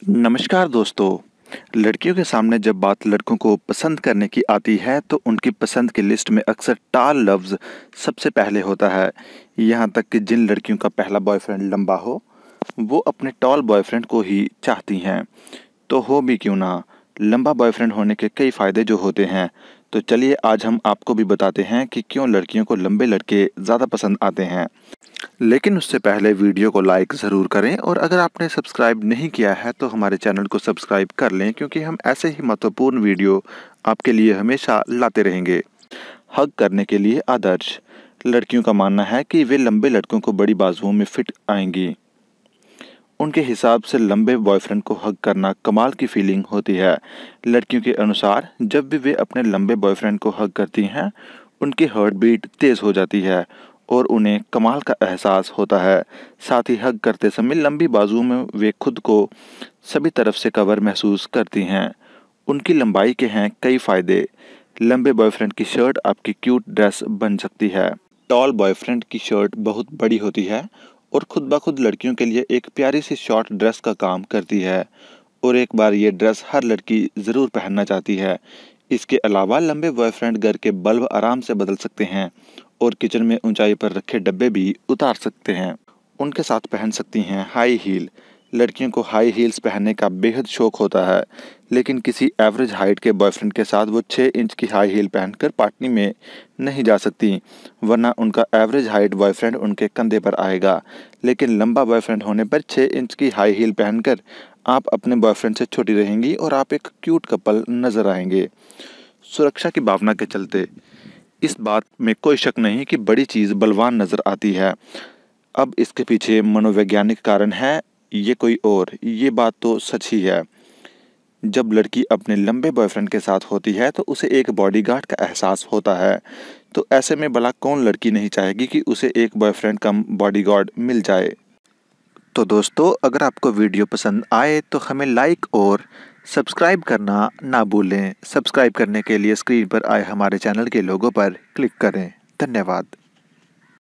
नमस्कार दोस्तों। लड़कियों के सामने जब बात लड़कों को पसंद करने की आती है तो उनकी पसंद की लिस्ट में अक्सर टाल लफ्ज़ सबसे पहले होता है। यहाँ तक कि जिन लड़कियों का पहला बॉयफ्रेंड लंबा हो, वो अपने टॉल बॉयफ्रेंड को ही चाहती हैं। तो हो भी क्यों ना? लंबा बॉयफ्रेंड होने के कई फ़ायदे जो होते हैं। तो चलिए आज हम आपको भी बताते हैं कि क्यों लड़कियों को लंबे लड़के ज़्यादा पसंद आते हैं। लेकिन उससे पहले वीडियो को लाइक ज़रूर करें और अगर आपने सब्सक्राइब नहीं किया है तो हमारे चैनल को सब्सक्राइब कर लें क्योंकि हम ऐसे ही महत्वपूर्ण वीडियो आपके लिए हमेशा लाते रहेंगे। हक करने के लिए आदर्श। लड़कियों का मानना है कि वे लंबे लड़कों को बड़ी बाजुओं में फिट आएँगी। उनके हिसाब से लंबे बॉयफ्रेंड को हक करना कमाल की फीलिंग होती है। लड़कियों के अनुसार, जब भी वे अपने लंबे बॉयफ्रेंड को हक करती हैं, उनकी हार्ट बीट तेज़ हो जाती है और उन्हें कमाल का एहसास होता है। साथ ही हक करते समय लंबी बाजू में वे खुद को सभी तरफ़ से कवर महसूस करती हैं। उनकी लंबाई के हैं कई फ़ायदे। लंबे बॉयफ्रेंड की शर्ट आपकी क्यूट ड्रेस बन सकती है। टॉल बॉयफ्रेंड की शर्ट बहुत बड़ी होती है और ख़ुद ब खुद लड़कियों के लिए एक प्यारी सी शॉर्ट ड्रेस का काम करती है। और एक बार ये ड्रेस हर लड़की ज़रूर पहनना चाहती है। इसके अलावा लंबे बॉयफ्रेंड घर के बल्ब आराम से बदल सकते हैं। और किचन में ऊंचाई पर रखे डब्बे भी उतार सकते हैं। उनके साथ पहन सकती हैं हाई हील लड़कियों को हाई हील्स पहनने का बेहद शौक होता है, लेकिन किसी एवरेज हाइट के बॉयफ्रेंड के साथ वो छः इंच की हाई हील पहनकर पार्टी में नहीं जा सकती, वरना उनका एवरेज हाइट बॉयफ्रेंड उनके कंधे पर आएगा। लेकिन लंबा बॉयफ्रेंड होने पर छः इंच की हाई हील पहनकर आप अपने बॉयफ्रेंड से छोटी रहेंगी और आप एक क्यूट कपल नज़र आएँगे। सुरक्षा की भावना के चलते इस बात में कोई शक नहीं कि बड़ी चीज़ बलवान नज़र आती है। अब इसके पीछे मनोवैज्ञानिक कारण है, ये कोई और, ये बात तो सच ही है। जब लड़की अपने लंबे बॉयफ्रेंड के साथ होती है तो उसे एक बॉडीगार्ड का एहसास होता है। तो ऐसे में भला कौन लड़की नहीं चाहेगी कि उसे एक बॉयफ्रेंड कम बॉडीगार्ड मिल जाए? तो दोस्तों, अगर आपको वीडियो पसंद आए तो हमें लाइक और सब्सक्राइब करना ना भूलें। सब्सक्राइब करने के लिए स्क्रीन पर आए हमारे चैनल के लोगों पर क्लिक करें। धन्यवाद।